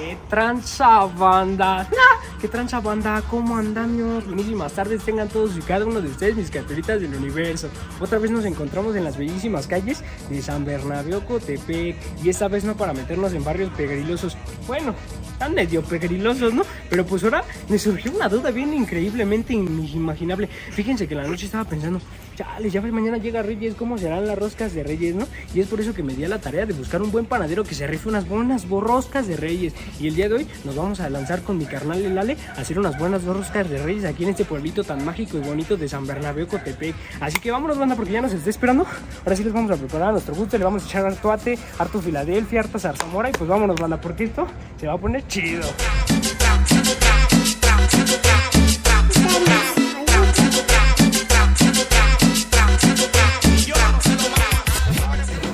¿Qué tranza banda? ¿Qué tranza banda? ¿Cómo andan? mis Buenísimas tardes tengan todos y cada uno de ustedes, mis criaturitas del universo. Otra vez nos encontramos en las bellísimas calles de San Bernabéu, Cotepec. Y esta vez no para meternos en barrios pegrilosos. Bueno, están medio pegrilosos, ¿no? Pero pues ahora me surgió una duda bien increíblemente inimaginable. Fíjense que la noche estaba pensando, chale, ya mañana llega Reyes, ¿cómo serán las roscas de Reyes, no? Y es por eso que me di a la tarea de buscar un buen panadero que se rife unas buenas borroscas de Reyes. Y el día de hoy nos vamos a lanzar con mi carnal el Ale a hacer unas buenas roscas de Reyes aquí en este pueblito tan mágico y bonito de San Bernabéu, Cotepec. Así que vámonos, banda, porque ya nos está esperando. Ahora sí les vamos a preparar a nuestro gusto, le vamos a echar harto ate, harto Filadelfia, harta zarzamora y pues vámonos, banda, porque esto se va a poner chido.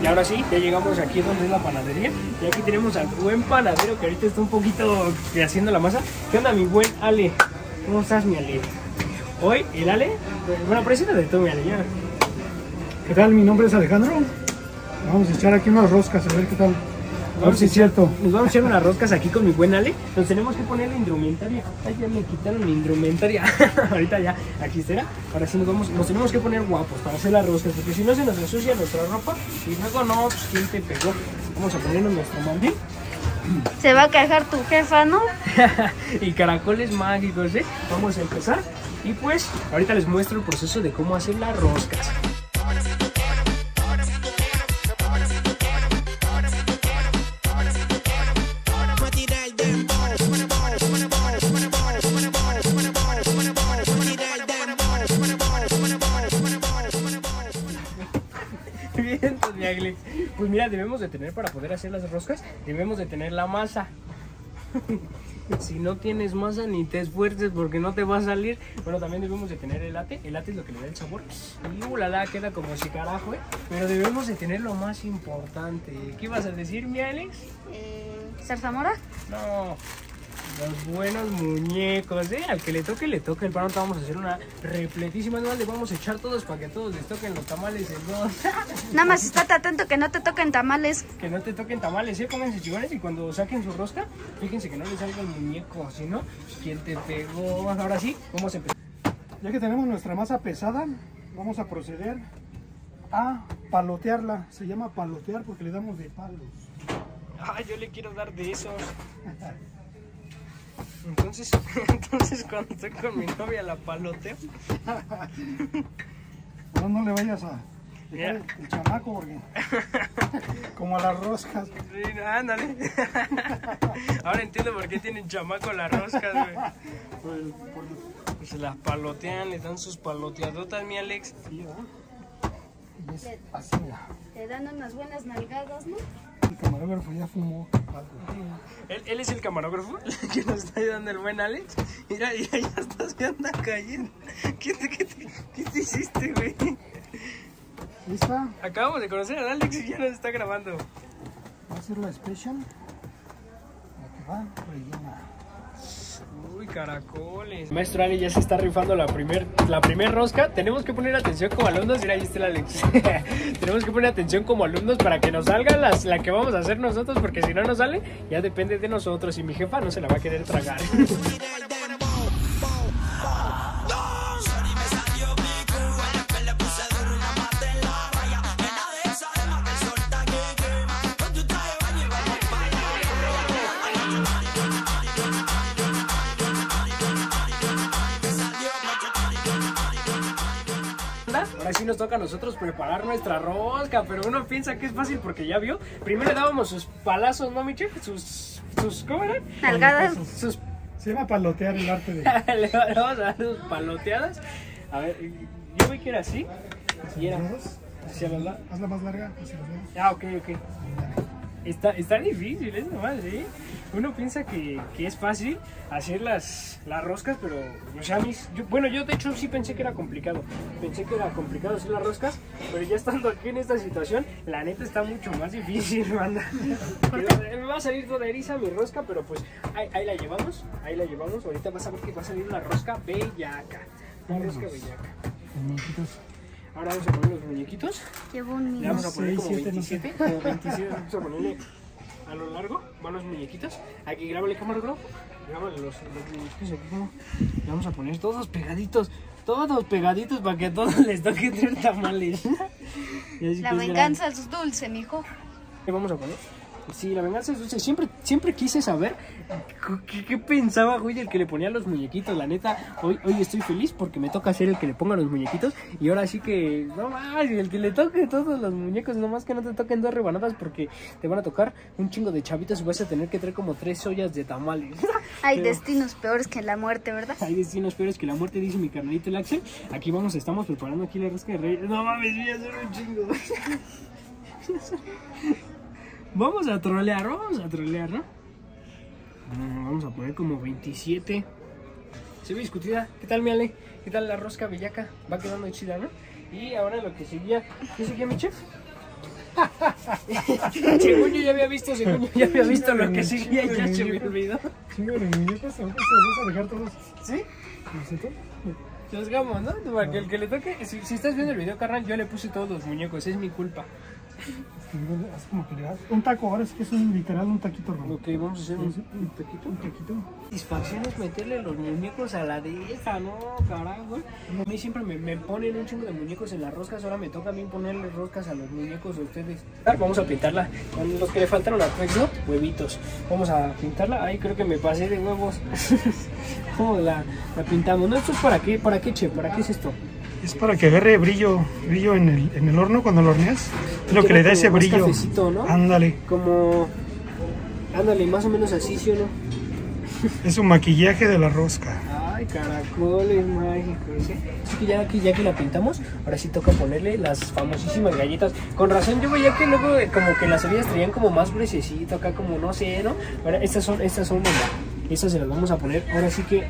Y ahora sí, ya llegamos aquí donde es la panadería. Y aquí tenemos al buen panadero que ahorita está un poquito haciendo la masa. ¿Qué onda, mi buen Ale? ¿Cómo estás, mi Ale? Hoy, el Ale. Bueno, preséntate tú, mi Ale. ¿Qué tal? Mi nombre es Alejandro. Vamos a echar aquí unas roscas, a ver qué tal. A ver si es cierto. Nos vamos a echar unas roscas aquí con mi buen Ale. Nos tenemos que poner la indumentaria. Ay, ya me quitaron mi indumentaria. Ahorita ya, aquí será. Ahora sí nos vamos, nos tenemos que poner guapos para hacer las roscas. Porque si no se nos ensucia nuestra ropa. Y luego no, pues quién te pegó. Vamos a ponernos nuestro mandil. Se va a quejar tu jefa, ¿no? y caracoles mágicos, ¿eh? Vamos a empezar. Y pues, ahorita les muestro el proceso de cómo hacer las roscas. Pues, mira, debemos de tener para poder hacer las roscas, debemos de tener la masa. si no tienes masa ni te esfuerces porque no te va a salir. Bueno, también debemos de tener el late. El late es lo que le da el sabor. Y uh, la la queda como si carajo, ¿eh? Pero debemos de tener lo más importante. ¿Qué ibas a decir, mi Alex? Eh, ¿Zarzamora? No, los buenos muñecos, ¿eh? Al que le toque, le toque. El pan vamos a hacer una repletísima. Además, le vamos a echar todos para que todos les toquen los tamales en dos. Nada más estate atento que no te toquen tamales. que no te toquen tamales, ¿eh? Pónganse chigones y cuando saquen su rosca, fíjense que no les salga el muñeco. Si no, ¿quién te pegó? Ahora sí, vamos a empezar. Ya que tenemos nuestra masa pesada, vamos a proceder a palotearla. Se llama palotear porque le damos de palos. Ay, yo le quiero dar de esos. Entonces, entonces cuando estoy con mi novia la paloteo. No, no le vayas a dejar el, el chamaco porque como a las roscas. Sí, ándale. Ahora entiendo por qué tienen chamaco las roscas, güey. Por- por- Pues las palotean, les dan sus paloteadotas, mi Alex. sí, ¿verdad? Y es así, mira. Te dan unas buenas nalgadas, ¿no? El camarógrafo ya fumó. Él, él es el camarógrafo el que nos está ayudando el buen Alex. Mira, ya, ya estás, anda cayendo. ¿Qué te, qué te, qué te hiciste, güey? Esta Acabamos de conocer al Alex y ya nos está grabando. va a ser la special. La que va rellena. Uy, caracoles. Maestro Ale ya se está rifando la primer, la primer rosca. Tenemos que poner atención como alumnos. Mira, ahí está el Alex. Tenemos que poner atención como alumnos para que nos salga las, la que vamos a hacer nosotros, porque si no nos sale, ya depende de nosotros. Y mi jefa no se la va a querer tragar. nos toca a nosotros preparar nuestra rosca, pero uno piensa que es fácil porque ya vio. Primero le dábamos sus palazos, ¿no, Miche? Sus, sus, ¿cómo eran? Nalgadas. Sus, Se llama palotear el arte de. le vamos a dar sus paloteadas. A ver, yo vi que era así. Y era hacia. Hazla más larga. hacia los lados. Ah, ok, ok. Está, está difícil, es nomás, ¿eh? Uno piensa que, que es fácil hacer las, las roscas, pero, o sea, mí- yo- bueno, yo de hecho sí pensé que era complicado. Pensé que era complicado hacer las roscas, pero ya estando aquí en esta situación, la neta está mucho más difícil, banda. Me va a salir toda eriza mi rosca, pero pues ahí, ahí la llevamos, ahí la llevamos. Ahorita vas a ver que va a salir una rosca bellaca. Una rosca bellaca. Ahora vamos a poner los muñequitos. Llevo un Le vamos a poner como Seis, siete, no sé. 27, como 27, vamos a ponerle a lo largo van los muñequitos. Aquí grábale camarógrafo. Grábale los, los muñequitos aquí como. Le vamos a poner todos pegaditos. Todos pegaditos para que a todos les toque traer tamales. La venganza es dulce, mijo. ¿Qué vamos a poner? Sí, la venganza es dulce. Siempre, siempre quise saber qué, qué pensaba, güey, el que le ponía los muñequitos. La neta, hoy, hoy estoy feliz porque me toca ser el que le ponga los muñequitos. Y ahora sí que, no más, el que le toque todos los muñecos, no más que no te toquen dos rebanadas porque te van a tocar un chingo de chavitos y vas a tener que traer como tres ollas de tamales. Hay Pero- destinos peores que la muerte, ¿verdad? Hay destinos peores que la muerte, dice mi carnalito el Axel. Aquí vamos, estamos preparando aquí la rosca de reyes. No mames, voy a hacer un chingo. vamos a trolear, vamos a trolear, ¿no? Mm, Vamos a poner como 27. Se ve discutida. ¿Qué tal, mi Ale? ¿Qué tal la rosca bellaca? Va quedando chida, ¿no? Y ahora lo que seguía. ¿Qué seguía, mi chef? según yo ya había visto, según yo ya había visto lo que seguía y ya se me olvidó. Chingo de muñecos, veces los vas a dejar todos. ¿Sí? Los gamos, ¿no? Para que el que le toque, si, si estás viendo el video, carnal, yo le puse todos los muñecos, es mi culpa. Así como que le das un taco, ahora es que es un literal un taquito rojo. Ok, vamos a hacer un, un taquito. Un taquito. Satisfacción es meterle los muñecos a la de esta, ¿no? Carajo. A mí siempre me, me ponen un chingo de muñecos en las roscas, ahora me toca a mí ponerle roscas a los muñecos a ustedes. Vamos a pintarla con los que le faltaron a Twexo, huevitos. Vamos a pintarla. Ay, creo que me pasé de huevos. ¿Cómo la, la pintamos? ¿No? ¿Esto es para qué? ¿Para qué, che? ¿Para qué es esto? Es para que agarre brillo, brillo en el, en el horno cuando lo horneas. Es lo que le da ese brillo. cafecito, ¿no? Ándale. Como. Ándale, más o menos así, ¿sí o no? Es un maquillaje de la rosca. Ay, caracoles mágicos, ¿eh? Así que ya aquí, ya que la pintamos, ahora sí toca ponerle las famosísimas galletas. Con razón, yo veía que luego eh, como que las orillas traían como más gruesecito, acá como no sé, ¿no? Ahora, estas son, estas son, venga, estas se las vamos a poner. Ahora sí que.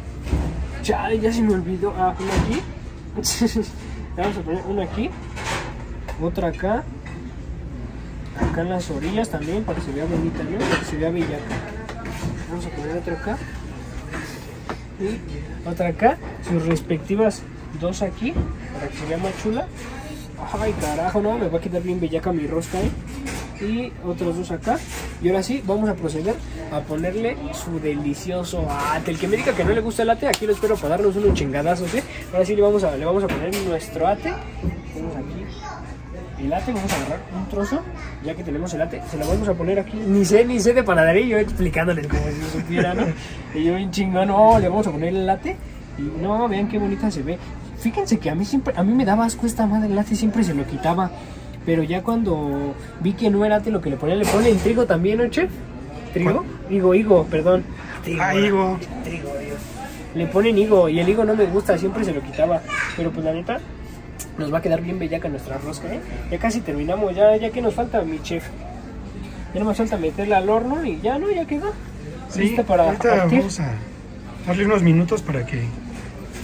Chale, ya se me olvidó. Ah, aquí. vamos a poner una aquí. Otra acá. Acá en las orillas también, para que se vea bonita, ¿no? Para que se vea bellaca. Vamos a poner otra acá y otra acá, sus respectivas dos aquí, para que se vea más chula. Ay, carajo, no, me va a quedar bien bellaca mi rosca, ¿eh? Y otros dos acá. Y ahora sí, vamos a proceder a ponerle su delicioso ate. El que me diga que no le gusta el ate, aquí lo espero para darnos unos chingadazos, ¿eh? Ahora sí le vamos a, le vamos a poner nuestro ate. Tenemos aquí el ate, vamos a agarrar un trozo, ya que tenemos el ate, se lo vamos a poner aquí. Ni sé, ni sé de panadería, yo explicándoles como si lo supiera, ¿no? Y yo bien chingón, no, le vamos a poner el late y no, vean qué bonita se ve. Fíjense que a mí siempre, a mí me daba asco esta madre, el late siempre se lo quitaba. Pero ya cuando vi que no era ate lo que le ponía, le ponen trigo también, ¿no, chef? ¿Trigo? Higo, higo, perdón. Trigo, Ah, higo. Trigo, Dios. Le ponen higo y el higo no me gusta, siempre se lo quitaba. Pero pues la neta, nos va a quedar bien bellaca nuestra rosca, ¿eh? Ya casi terminamos, ya, ya que nos falta mi chef. Ya no me falta meterla al horno y ya, ¿no? Ya quedó. Lista para ahorita partir. vamos a darle unos minutos para que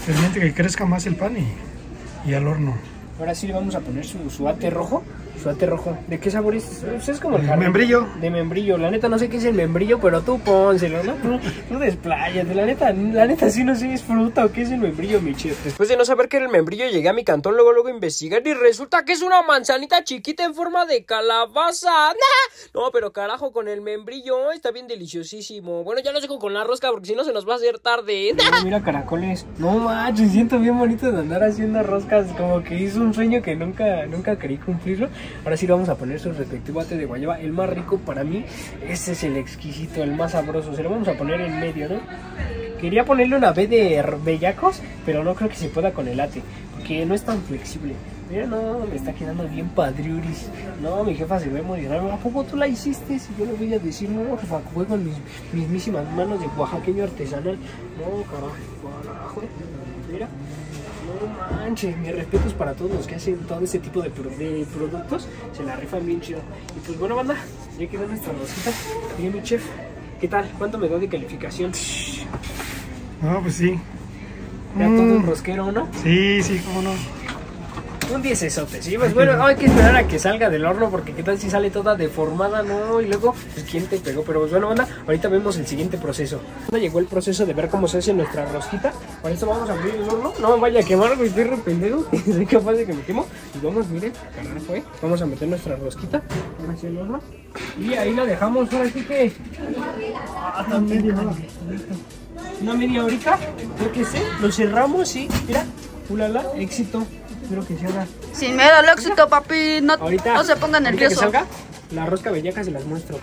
fermente, que crezca más el pan y, y al horno. Ahora sí le vamos a poner su, su rojo. Rojo. ¿De qué sabor es? Pues es como el De jardín. membrillo. De membrillo. La neta no sé qué es el membrillo, pero tú pónselo, ¿no? Tú, tú despláyate. La neta, la neta sí no sé si es fruta o qué es el membrillo, mi chef. Después de no saber qué era el membrillo, llegué a mi cantón, luego luego a investigar y resulta que es una manzanita chiquita en forma de calabaza. ¡Nah! No, pero carajo, con el membrillo está bien deliciosísimo. Bueno, ya lo dejo con la rosca porque si no se nos va a hacer tarde. mira caracoles. No manches, siento bien bonito de andar haciendo roscas. Como que hizo un sueño que nunca, nunca querí cumplirlo. Ahora sí le vamos a poner su respectivo ate de guayaba. El más rico para mí, este es el exquisito, el más sabroso. Se lo vamos a poner en medio, ¿no? Quería ponerle una B de bellacos, pero no creo que se pueda con el ate, porque no es tan flexible. Mira, no, me está quedando bien padriuris. No, mi jefa se ve emocionada. ¿A poco tú la hiciste? Si yo le voy a decir, no, fue con mis mismísimas manos de oaxaqueño artesanal. No, carajo, carajo. Mira. No manches, mis respetos para todos los que hacen todo ese tipo de, pro- de productos. Se la rifan bien chido. Y pues bueno, banda, ya quedó nuestra rosita. Mi chef, ¿qué tal? ¿Cuánto me da de calificación? No, pues sí. Ya todo Mm, un rosquero, ¿no? Sí, sí, cómo no. Un 10 esote, ¿sí? Pues bueno, hay que esperar a que salga del horno porque qué tal si sale toda deformada, ¿no? Y luego, pues, ¿quién te pegó? Pero pues bueno, banda, ahorita vemos el siguiente proceso. Ya llegó el proceso de ver cómo se hace nuestra rosquita. Para esto vamos a abrir el horno. No vaya a quemar, estoy re pendejo. Soy capaz de que me quemo. Y vamos, miren, carnal fue. Vamos a meter nuestra rosquita hacia el horno. Y ahí la dejamos, ahora sí que... Ah, también, una media horita, yo que sé, lo cerramos y mira, ulala, éxito. Espero que se haga. Sin miedo al éxito, papi. No, Ahorita, no se ponga que nervioso. salga, la rosca bellaca se las muestro.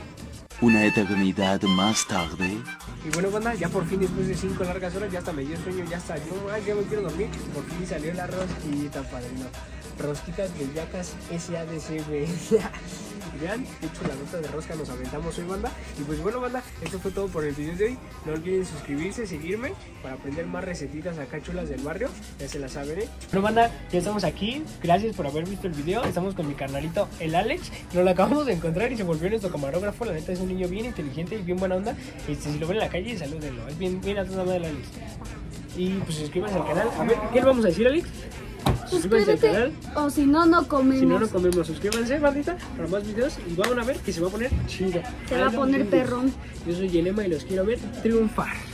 Una eternidad más tarde. Y bueno, banda, ya por fin después de cinco largas horas, ya hasta me dio sueño, ya hasta yo, ay, ya me quiero dormir. Por fin salió la rosquita, padrino. Rosquitas bellacas SADC, güey. Vean, qué chula nota de rosca nos aventamos hoy, banda. Y pues bueno, banda, esto fue todo por el video de hoy. No olviden suscribirse, seguirme para aprender más recetitas acá chulas del barrio. Ya se las saben, ¿eh? Bueno, banda, ya estamos aquí. Gracias por haber visto el video. Estamos con mi carnalito, el Alex. Nos lo acabamos de encontrar y se volvió nuestro camarógrafo. La neta es un niño bien inteligente y bien buena onda. Este, si lo ven en la calle, salúdenlo. Es bien, bien a toda madre el Alex. Y pues suscríbanse al canal. A ver, ¿qué le vamos a decir, Alex? Suscríbanse al canal. o si no, no comemos. Si no, no comemos. Suscríbanse, bandita, para más videos. Y van a ver que se va a poner chido. Se va a poner perrón. Yo soy Yelema y los quiero ver triunfar.